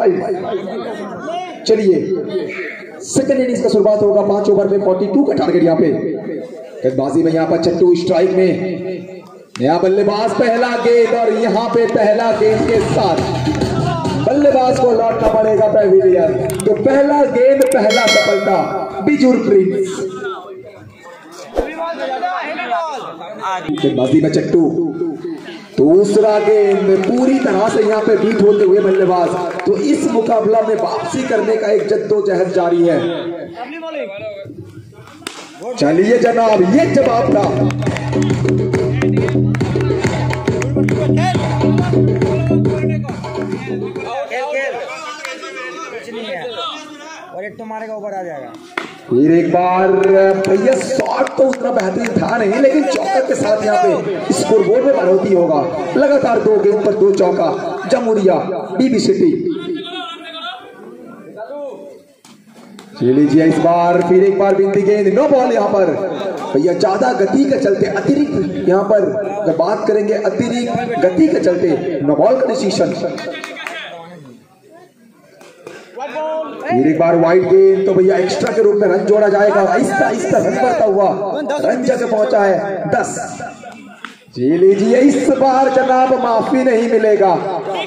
Five चलिए second innings का शुरुआत होगा, पाँच ओवर में 42 का टारगेट यहाँ पे। गेंदबाजी में यहाँ पर चट्टू स्ट्राइक में। यहाँ बल्लेबाज पहला गेंद और यहाँ पे पहला गेंद के साथ। बल्लेबाज को लौटना पड़ेगा पेविलियन तो पहला गेंद पहला सफलता, बिजुर प्रिंस। गेंदबाजी में चट्टू। दूसरा गेंद पूरी तरह से यहाँ पे बीट होते हुए बल्लेबाज। तो इस मुकाबला में वापसी करने का एक जद्दोजहद जारी है। चलिए जनाब, ये जवाब था। और एक तो मारेगा ऊपर आ जाएगा। फिर एक बार, भैया शॉट तो उतना बेहतरीन था नहीं, लेकिन चौका के साथ यहाँ पे स्कोर बोर्ड में बढ़ोतरी होगा। लगातार दो गेंद पर दो चौका। जमुरिया बीबी सिटी लीजिए इस बार, फिर एक बार बिंदी गेंद नो बॉल यहाँ पर। भैया, ज़्यादा गति के चलते, अतिरिक्त यहाँ पर जब बात करेंगे, अतिरिक्त गति के चलते नो बॉल का डिसीज़न फिर एक बार वाइट गेंद तो भैया एक्स्ट्रा के रूप में रन जोड़ा जाएगा। आहिस्ता आहिस्ता रन बढ़ता हुआ रन जगह पहुँचा है दस। जी लीजिए, इस बार जनाब माफ़ी नहीं मिलेगा।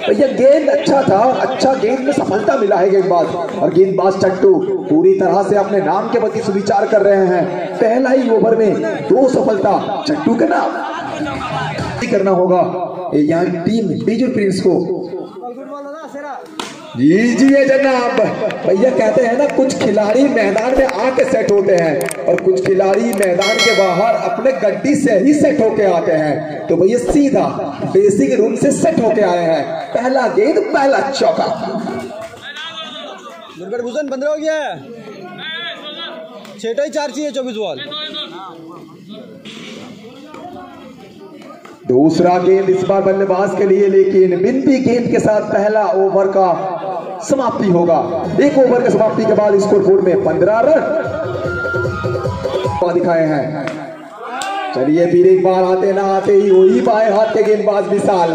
भैया गेंद अच्छा था अच्छा गेंद में सफलता मिला है गेंदबाज और गेंदबाज चट्टू, पूरी तरह से अपने नाम के प्रति सुविचार कर रहे हैं। पहला ही ओवर में दो सफलता। चट्टू के नाम करना होगा। यहाँ टीम बीजू प्रिंस को। जी जनाब। भैया कहते हैं ना, कुछ खिलाड़ी मैदान में आके सेट होते हैं और कुछ खिलाड़ी मैदान के बाहर अपने गड्डी से ही सेट होके आते हैं। तो भैया सीधा बेसिक रूम से सेट होके आए हैं। पहला गेंद, पहला चौका। दुर्गढ़ पंद्रह हो गया छेटा ही चार चाहिए, चौबीस बॉल। दूसरा गेंद इस बार बल्लेबाज के लिए, लेकिन बिंदी गेंद के साथ पहला ओवर का समाप्ति होगा। एक ओवर के समाप्ति के बाद स्कोर बोर्ड में पंद्रह रन। दिखाए हैं। चलिए फिर एक बार आते ना आते ही वही बाएँ हाथ के गेंदबाज विशाल,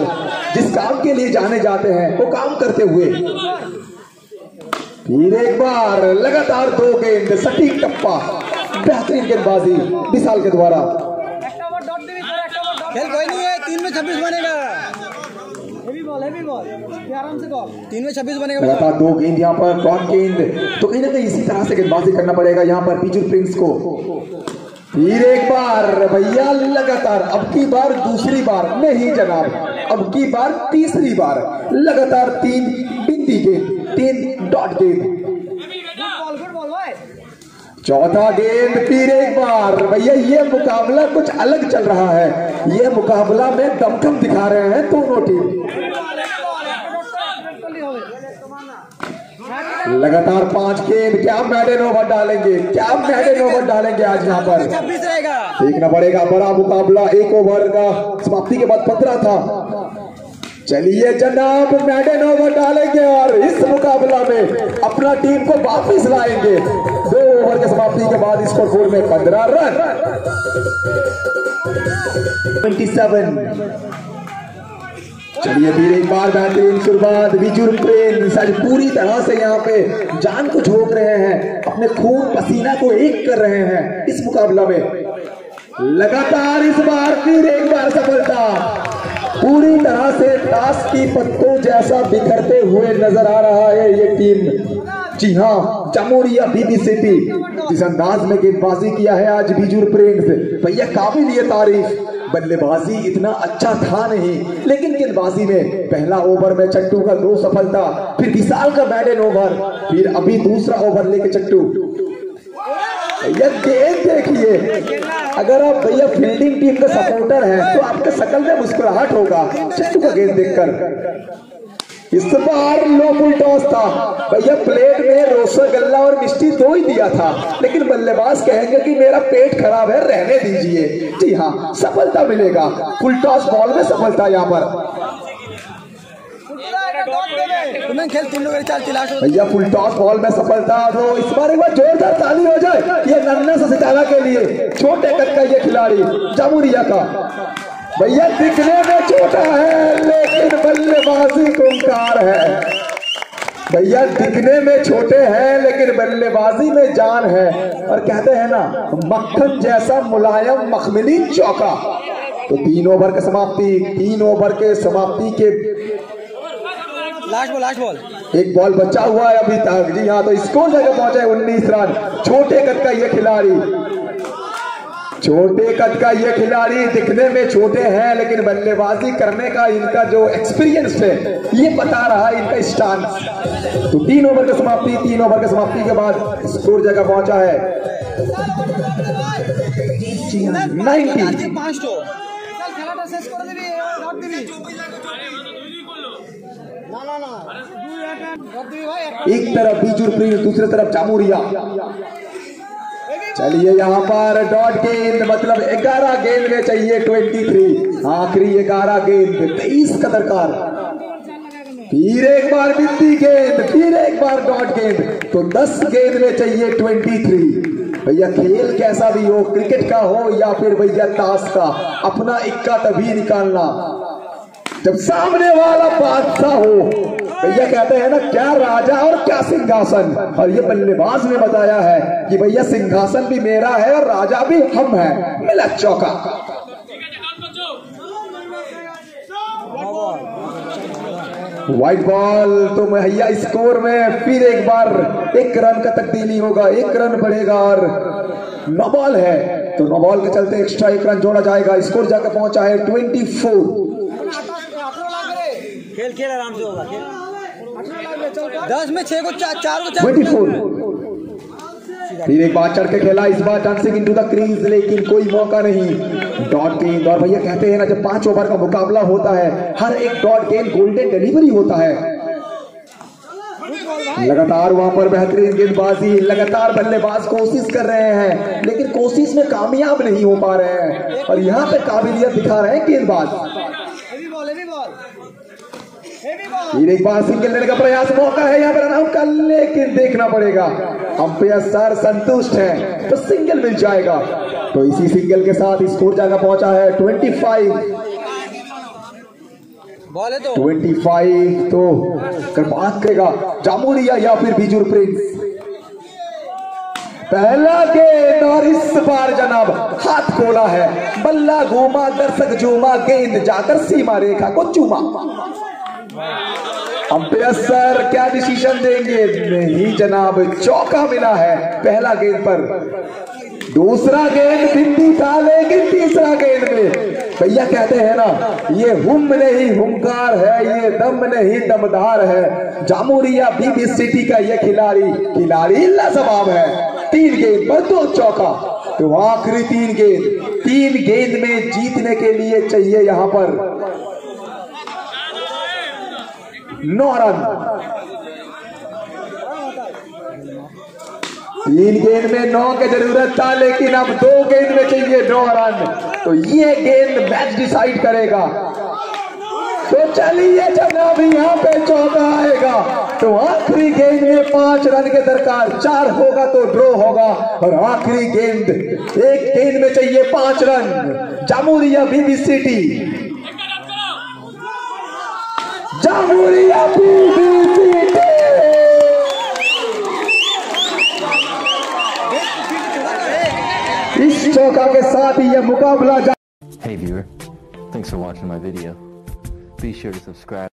जिस काम के लिए जाने जाते हैं, वो काम करते हुए। फिर एक बार लगातार दो गेंद, सटीक टप्पा, बेहतरीन गेंदबाजी विशाल के द्वारा खेल कोई नहीं है तीन में छब्बीस बनेगा। हेवी बॉल हेवी बॉल आराम से तीन में छब्बीस बनेगा लगातार दो गेंद यहाँ पर कौन गेंद? तो कहीं ना कहीं इसी तरह से गेंदबाजी करना पड़ेगा यहाँ पर बीजू प्रिंस को। फिर एक बार भैया लगातार अब की बार दूसरी बार नहीं जनाब अब की बार तीसरी बार। लगातार तीन बिंदी गेंद तीन डॉट गेंद। चौथा गेंद, फिर एक बार। भैया, ये मुकाबला कुछ अलग चल रहा है। ये मुकाबला में दमखम दिखा रहे हैं दोनों टीम। लगातार पाँच गेंद। क्या मैडन ओवर डालेंगे? क्या मैडन ओवर डालेंगे आज यहाँ पर? देखना पड़ेगा, बड़ा मुकाबला, एक ओवर का समाप्ति के बाद पंद्रह था। चलिए जनाब, मैडन ओवर डालेंगे और इस मुकाबला में अपना टीम को वापस लाएँगे। ओवर के समाप्ति के बाद स्कोर बोर्ड में पंद्रह रन। ट्वेंटी सेवन चलिए फिर एक बार बेहतरीन शुरुआत। बिजुर प्रेम आज पूरी तरह से यहाँ पे जान को झोंक रहे हैं। अपने खून पसीना को एक कर रहे हैं इस मुकाबला में। लगातार इस बार फिर एक बार सफलता। पूरी तरह से ताश की पत्तों जैसा बिखरते हुए नज़र आ रहा है ये टीम। जी हाँ जमूरिया बीबी सिटी जिस अंदाज में गेंदबाजी किया है आज बिजुर प्रिंस भैया, काबिल ये तारीफ़। बल्लेबाजी इतना अच्छा था नहीं, लेकिन गेंदबाजी में पहला ओवर में चट्टू का दो सफलता, फिर विशाल का बैडन ओवर, फिर अभी दूसरा ओवर लेके चट्टू। भैया गेंद देखिए, अगर आप भैया फील्डिंग टीम का सपोर्टर हैं तो आपके शकल में मुस्कुराहट होगा, चट्टू का गेंद देखकर। इस बार लो फुल टॉस था। भैया प्लेट में रसगुल्ला और मिष्टी दो ही दिया था। लेकिन बल्लेबाज कहेंगे कि मेरा पेट खराब है रहने दीजिए। जी हाँ सफलता मिलेगा। फुल टॉस बॉल में सफलता यहाँ पर। भैया फुल टॉस बॉल में सफलता तो इस बार एक बार जोरदार ताली हो जाए ये नन्ना सा सितारा के लिए। छोटे कद का ये खिलाड़ी जमुरिया का। भैया दिखने में छोटा है लेकिन बल्लेबाजी खूंखार है। भैया दिखने में छोटे हैं लेकिन बल्लेबाजी में जान है। और कहते हैं ना मक्खन जैसा मुलायम मखमली चौका। तो तीन ओवर के समाप्ति तीन ओवर के समाप्ति के लास्ट बॉल लास्ट बॉल। एक बॉल बचा हुआ है अभी तक। जी हाँ तो स्कोर जगह पहुँचे उन्नीस रन। छोटे कद का ये खिलाड़ी। छोटे कद का ये खिलाड़ी दिखने में छोटे हैं, लेकिन बल्लेबाजी करने का इनका जो एक्सपीरियंस है, ये बता रहा है इनका स्टांस तो तीन ओवर की समाप्ति, तीन ओवर की समाप्ति के बाद स्कोर जगह पहुँचा है। एक तरफ़ बीजुर प्रिय, दूसरी तरफ़ चामूरिया चलिए यहाँ पर डॉट गेंद मतलब 11 गेंद में चाहिए 23 आखिरी 11 गेंद 23 का दरकार फिर एक बार बिंदी गेंद, फिर एक बार डॉट गेंद तो 10 गेंद में चाहिए 23 भैया, खेल कैसा भी हो, क्रिकेट का हो या फिर भैया ताश का, अपना इक्का तभी निकालना। जब सामने वाला बादशाह हो भैया कहते हैं ना, क्या राजा और क्या सिंहासन? और ये बल्लेबाज ने बताया है कि भैया, सिंहासन भी मेरा है और राजा भी हम है। मिला चौका। व्हाइट बॉल तो भैया स्कोर में फिर एक बार एक रन का तब्दीली होगा, एक रन बढ़ेगा और नौ बॉल है। तो नौ बॉल के चलते एक्स्ट्रा एक रन जोड़ा जाएगा। स्कोर जाकर पहुँचा है ट्वेंटी फोर खेल खेल, आराम से होगा, खेल। दस में छह को चार चार को चार फिर एक बार चढ़ के खेला इस बार डांसिंग इनटू द क्रीज लेकिन कोई मौका नहीं। डॉट गेंद और भैया कहते हैं ना जब पाँच ओवर का मुकाबला होता है हर एक डॉट गेंद गोल्डन डिलीवरी होता है। लगातार वहाँ पर बेहतरीन गेंदबाजी लगातार बल्लेबाज कोशिश कर रहे हैं लेकिन कोशिश में कामयाब नहीं हो पा रहे हैं। और यहाँ पे काबिलियत दिखा रहे हैं गेंदबाज हेवी बॉल हेवी बॉल बार सिंगल लेने का प्रयास मौका है यहाँ पर का लेकिन देखना पड़ेगा। अंपायर सर संतुष्ट है तो सिंगल मिल जाएगा। तो इसी सिंगल के साथ स्कोर जाकर पहुँचा है 25 बॉल है तो। 25 तो कर बात करेगा जामुरिया या फिर बिजुर प्रिंस। पहला गेंद और इस बार जनाब हाथ खोला है। बल्ला घूमा दर्शक झूमा गेंद जाकर सीमा रेखा को चूमा। अंपायर सर क्या डिसीज़न देंगे? नहीं जनाब, चौका मिला है पहला गेंद पर। दूसरा गेंद बिंदी था लेकिन तीसरा गेंद में। भैया कहते हैं ना, ये हुम नहीं हुमकार है, ये दम नहीं दमदार है। जामुरिया बीबी सिटी का ये खिलाड़ी खिलाड़ी लाजवाब है। तीन गेंद पर दो चौका। तो आखिरी तीन गेंद। तीन गेंद में जीतने के लिए चाहिए यहाँ पर। नौ रन तीन गेंद में नौ की ज़रूरत था, लेकिन अब दो गेंद में चाहिए नौ रन। तो ये गेंद मैच डिसाइड करेगा। तो चलिए जनाब, यहाँ पे चौका आएगा। तो आखिरी गेंद में पाँच रन के दरकार, चार होगा तो ड्रॉ होगा। और आखिरी गेंद, एक गेंद में चाहिए पाँच run. Jamuria, BB city. Jamuria बीबी सिटी इस चौका के साथ ही यह मुकाबला Hey viewer, thanks for watching my video. Be sure to subscribe.